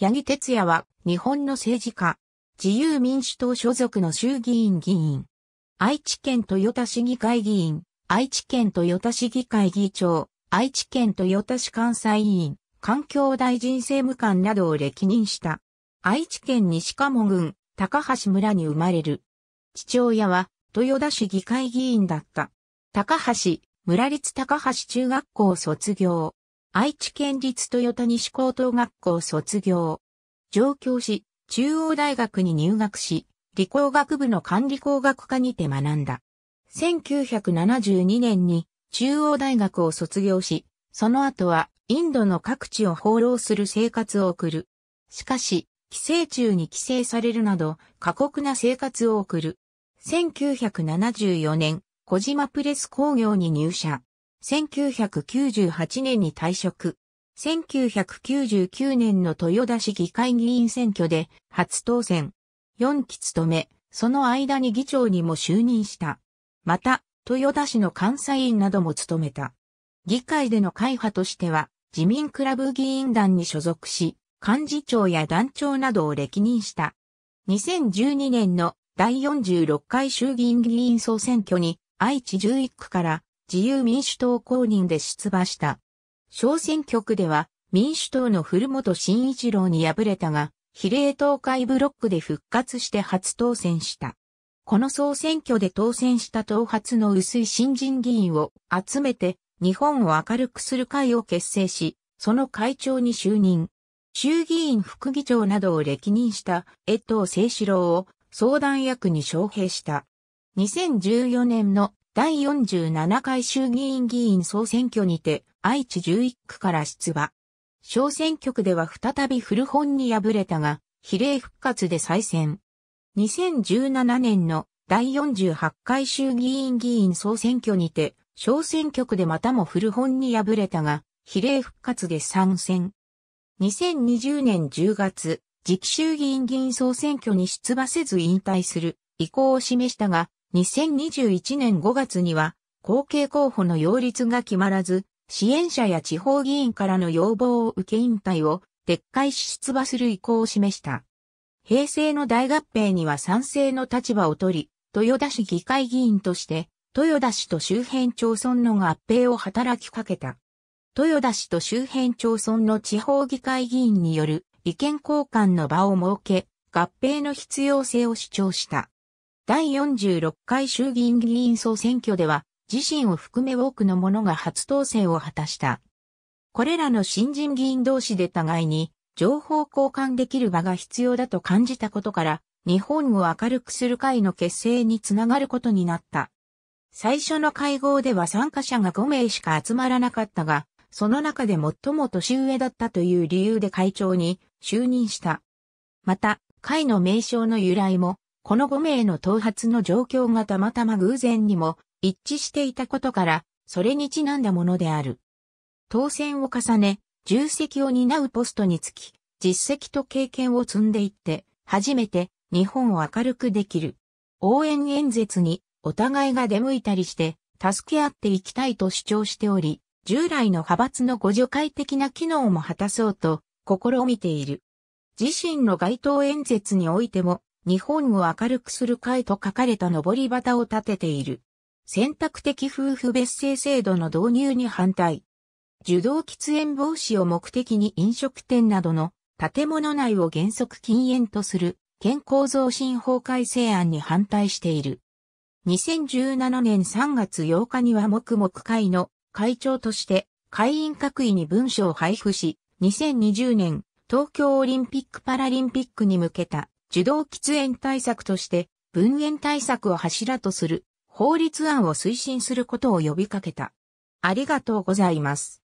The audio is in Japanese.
八木哲也は日本の政治家、自由民主党所属の衆議院議員。愛知県豊田市議会議員、愛知県豊田市議会議長、愛知県豊田市関西委員、環境大臣政務官などを歴任した。愛知県西鴨郡、高橋村に生まれる。父親は豊田市議会議員だった。高橋、村立高橋中学校卒業。愛知県立豊田西高等学校卒業。上京し、中央大学に入学し、理工学部の管理工学科にて学んだ。1972年に中央大学を卒業し、その後はインドの各地を放浪する生活を送る。しかし、寄生虫に寄生されるなど過酷な生活を送る。1974年、小島プレス工業に入社。1998年に退職。1999年の豊田市議会議員選挙で初当選。4期務め、その間に議長にも就任した。また、豊田市の監査員なども務めた。議会での会派としては、自民クラブ議員団に所属し、幹事長や団長などを歴任した。2012年の第46回衆議院議員総選挙に愛知11区から自由民主党公認で出馬した。小選挙区では民主党の古本慎一郎に敗れたが、比例東海ブロックで復活して初当選した。この総選挙で当選した党発の薄い新人議員を集めて日本を明るくする会を結成し、その会長に就任。衆議院副議長などを歴任した江藤誠志郎を相談役に招聘した。2014年の第47回衆議院議員総選挙にて愛知11区から出馬。小選挙区では再び古本に敗れたが、比例復活で再選。2017年の第48回衆議院議員総選挙にて、小選挙区でまたも古本に敗れたが、比例復活で参戦。2020年10月、次期衆議院議員総選挙に出馬せず引退する意向を示したが、2021年5月には、後継候補の擁立が決まらず、支援者や地方議員からの要望を受け引退を撤回し出馬する意向を示した。平成の大合併には賛成の立場を取り、豊田市議会議員として、豊田市と周辺町村の合併を働きかけた。豊田市と周辺町村の地方議会議員による意見交換の場を設け、合併の必要性を主張した。第46回衆議院議員総選挙では、自身を含め多くの者が初当選を果たした。これらの新人議員同士で互いに情報交換できる場が必要だと感じたことから、日本を明るくする会の結成につながることになった。最初の会合では参加者が5名しか集まらなかったが、その中で最も年上だったという理由で会長に就任した。また、会の名称の由来も、この5名の頭髪の状況がたまたま偶然にも一致していたことから、それにちなんだものである。当選を重ね、重責を担うポストにつき、実績と経験を積んでいって、初めて日本を明るくできる。応援演説にお互いが出向いたりして、助け合っていきたいと主張しており、従来の派閥の互助会的な機能も果たそうと試みている。自身の街頭演説においても、日本を明るくする会と書かれた上り旗を立てている。選択的夫婦別姓制度の導入に反対。受動喫煙防止を目的に飲食店などの建物内を原則禁煙とする健康増進法改正案に反対している。2017年3月8日には黙々会の会長として会員各位に文書を配布し、2020年東京オリンピック・パラリンピックに向けた受動喫煙対策として分煙対策を柱とする法律案を推進することを呼びかけた。ありがとうございます。